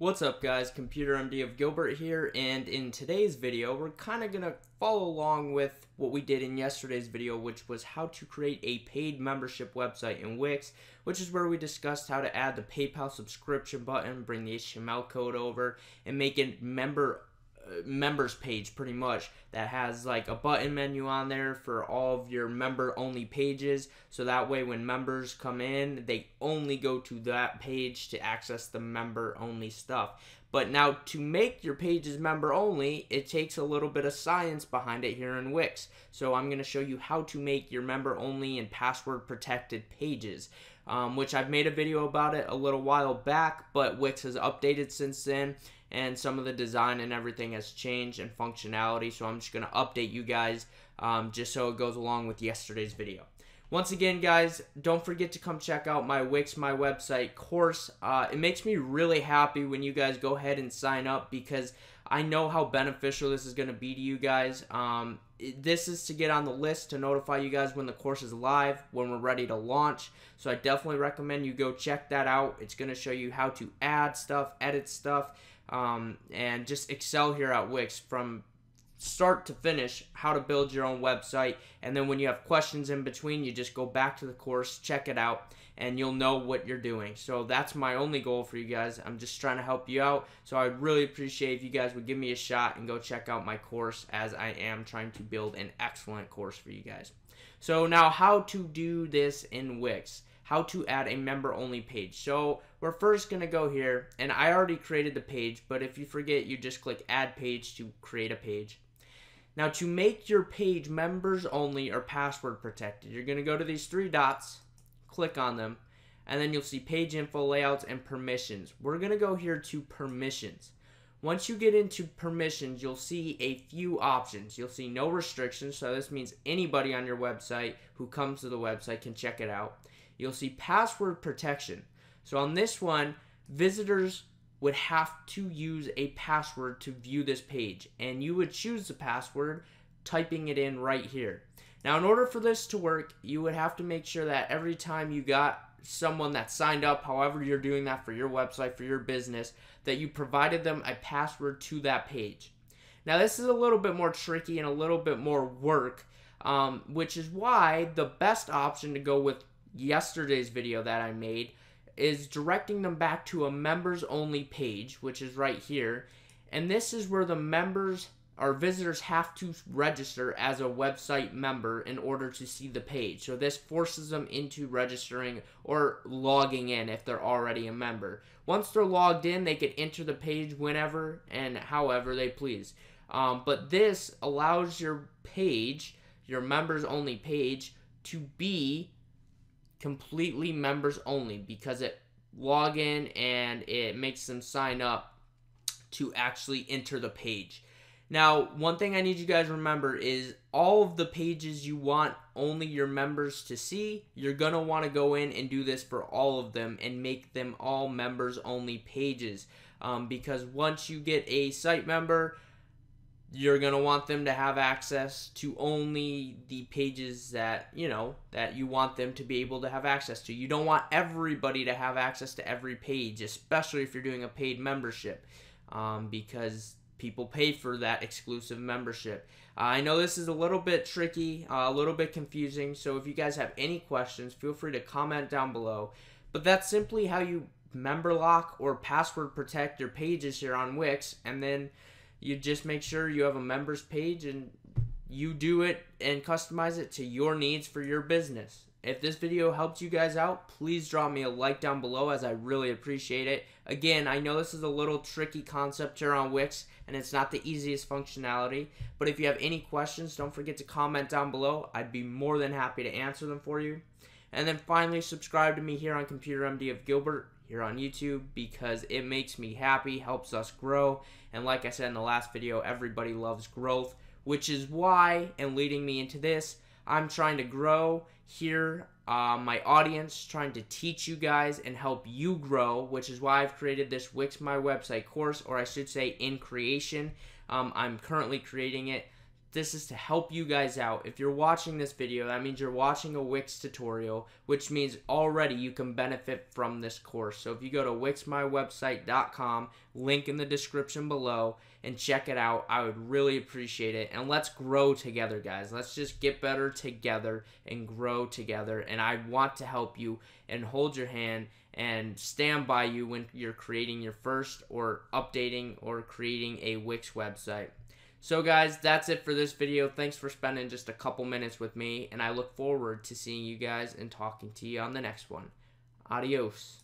What's up guys, Computer MD of Gilbert here, and in today's video, we're kind of going to follow along with what we did in yesterday's video, which was how to create a paid membership website in Wix, which is where we discussed how to add the PayPal subscription button, bring the HTML code over, and make it member members page pretty much that has like a button menu on there for all of your member only pages. So that way when members come in they only go to that page to access the member only stuff. But now to make your pages member only it takes a little bit of science behind it here in Wix. So I'm going to show you how to make your member only and password protected pages um, which I've made a video about it a little while back but Wix has updated since then and some of the design and everything has changed and functionality. So I'm just going to update you guys um, just so it goes along with yesterday's video. Once again, guys, don't forget to come check out my Wix, my website course. Uh, it makes me really happy when you guys go ahead and sign up because I know how beneficial this is going to be to you guys. Um, this is to get on the list to notify you guys when the course is live, when we're ready to launch. So I definitely recommend you go check that out. It's going to show you how to add stuff, edit stuff, um, and just excel here at Wix from start to finish how to build your own website. And then when you have questions in between you just go back to the course check it out and you'll know what you're doing. So that's my only goal for you guys. I'm just trying to help you out. So i'd really appreciate if you guys would give me a shot and go check out my course as i am trying to build an excellent course for you guys. So now how to do this in wix how to add a member only page. So we're first going to go here and I already created the page, but if you forget, you just click add page to create a page. Now to make your page members only or password protected, you're going to go to these three dots, click on them, and then you'll see page info, layouts, and permissions. We're going to go here to permissions. Once you get into permissions, you'll see a few options. You'll see no restrictions, so this means anybody on your website who comes to the website can check it out you'll see password protection. So on this one, visitors would have to use a password to view this page, and you would choose the password typing it in right here. Now, in order for this to work, you would have to make sure that every time you got someone that signed up, however you're doing that for your website, for your business, that you provided them a password to that page. Now, this is a little bit more tricky and a little bit more work, um, which is why the best option to go with yesterday's video that I made is directing them back to a members only page, which is right here. And this is where the members or visitors have to register as a website member in order to see the page. So this forces them into registering or logging in if they're already a member. Once they're logged in, they can enter the page whenever and however they please. Um, but this allows your page, your members only page, to be completely members only because it log in and it makes them sign up to actually enter the page. Now, one thing I need you guys remember is all of the pages you want only your members to see, you're going to want to go in and do this for all of them and make them all members only pages. Um, because once you get a site member, you're going to want them to have access to only the pages that you know that you want them to be able to have access to. You don't want everybody to have access to every page especially if you're doing a paid membership um, because people pay for that exclusive membership. Uh, i know this is a little bit tricky uh, a little bit confusing so if you guys have any questions feel free to comment down below. But that's simply how you member lock or password protect your pages here on wix and then you just make sure you have a members page and you do it and customize it to your needs for your business. If this video helped you guys out, please drop me a like down below as I really appreciate it. Again, I know this is a little tricky concept here on Wix and it's not the easiest functionality, but if you have any questions, don't forget to comment down below. I'd be more than happy to answer them for you. And then finally, subscribe to me here on Computer MD of Gilbert here on YouTube because it makes me happy, helps us grow. And like I said in the last video, everybody loves growth, which is why, and leading me into this, I'm trying to grow here, uh, my audience, trying to teach you guys and help you grow, which is why I've created this Wix My Website course, or I should say in creation. Um, I'm currently creating it this is to help you guys out. If you're watching this video, that means you're watching a Wix tutorial, which means already you can benefit from this course. So if you go to wixmywebsite.com, link in the description below, and check it out, I would really appreciate it. And let's grow together, guys. Let's just get better together and grow together. And I want to help you and hold your hand and stand by you when you're creating your first or updating or creating a Wix website. So guys, that's it for this video. Thanks for spending just a couple minutes with me, and I look forward to seeing you guys and talking to you on the next one. Adios.